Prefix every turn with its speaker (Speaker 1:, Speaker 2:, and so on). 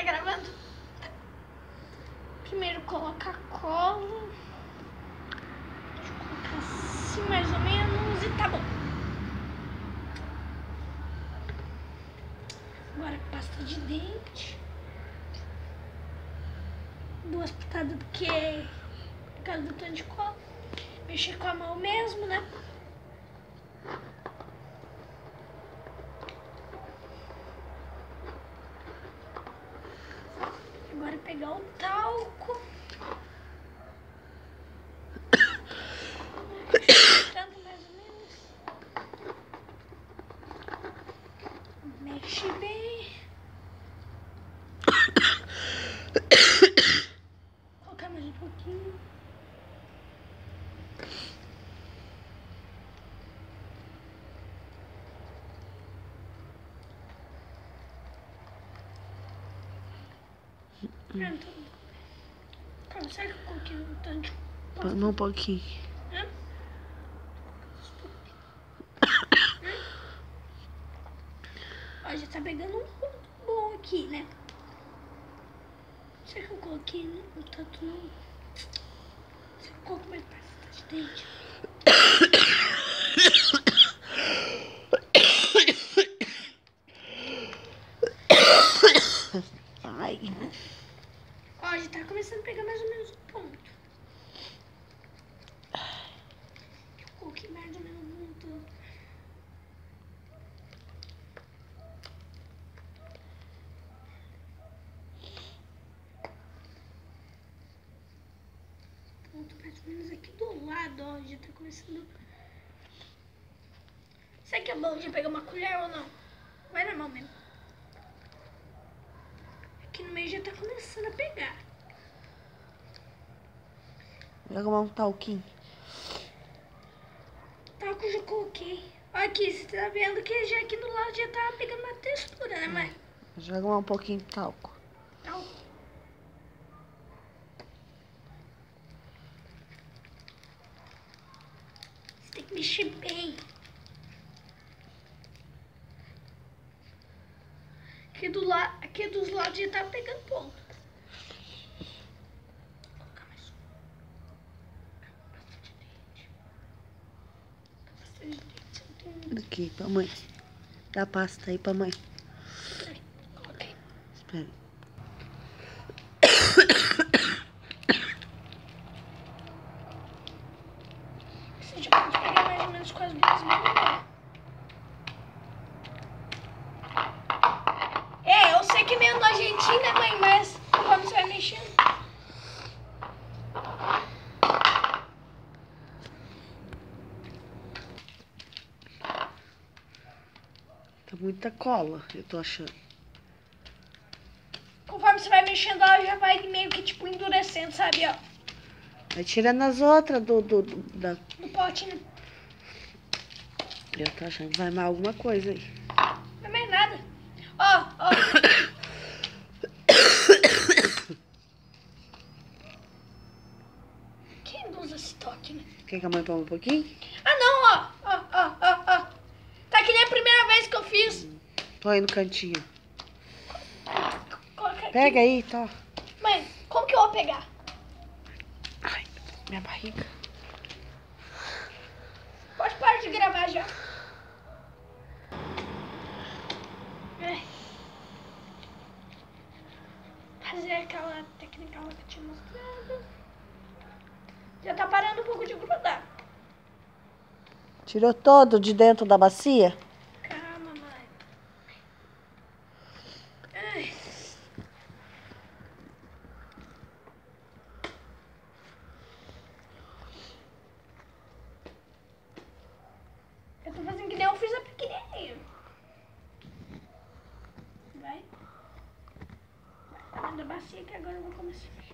Speaker 1: Tá gravando? Primeiro colocar cola. Deixa eu assim mais ou menos e tá bom. Agora pasta de dente. Duas pitadas porque por causa do tanto de cola. Mexer com a mão mesmo, né? Agora pegar o talco. Tanto mais ou menos. Mexe bem. Colocar mais um pouquinho. Pronto. Eu coloquei um tanto
Speaker 2: Não um pouquinho.
Speaker 1: Hã? Ó, já tá pegando um ponto bom aqui, né? Será que eu coloquei no no tanto não? Será que eu coloco mais pasta de dente?
Speaker 2: Ai.
Speaker 1: Tá começando a pegar mais ou menos o ponto. Eu coloquei mais ou menos um tanto. Ponto mais ou menos aqui do lado, ó, já tá começando. Será que é bom de pegar uma colher ou não? Vai na mão mesmo. Aqui no meio já tá começando a pegar.
Speaker 2: Joga um talquinho.
Speaker 1: Talco eu já coloquei. Olha aqui, você tá vendo que já aqui do lado já tá pegando uma textura, né, mãe?
Speaker 2: Joga um pouquinho de talco.
Speaker 1: Talco. Você tem que mexer bem. Aqui, do la... aqui dos lados já tá pegando ponto. Vou colocar mais um. Pasta de dente. Pasta de dente. eu não tenho-
Speaker 2: Aqui, pra mãe. Dá pasta aí pra mãe. Espera.
Speaker 1: Você já pode pegar mais ou menos com as duas mãos. né? É, eu sei que é meio nojentinho, né, mãe? Mas quando você vai mexendo.
Speaker 2: Tá muita cola, eu tô achando.
Speaker 1: Conforme você vai mexendo, ela já vai meio que tipo endurecendo, sabe? Ó,
Speaker 2: Vai tirando as outras do, do, do- da...
Speaker 1: do pote, né?
Speaker 2: Eu tô achando que vai mais alguma coisa aí.
Speaker 1: Não é mais nada. Ó, ó. Quem usa esse toque, né?
Speaker 2: Quer que a mãe tome um pouquinho?
Speaker 1: Ah, não, ó. Ó, ó, ó, ó. Tá que nem a primeira vez que eu fiz.
Speaker 2: Tô aí no cantinho. Pega aí, tá.
Speaker 1: Mãe, como que eu vou pegar?
Speaker 2: Ai, minha barriga.
Speaker 1: Pode parar de gravar já. Ai. Fazer aquela técnica lá que eu tinha mostrado. Já tá parando um pouco de grudar.
Speaker 2: Tirou todo de dentro da bacia?
Speaker 1: Calma, mãe. Ai. Eu tô fazendo que nem eu fiz a pequenininha. Vai. Vai, tá vendo a bacia que agora eu vou começar.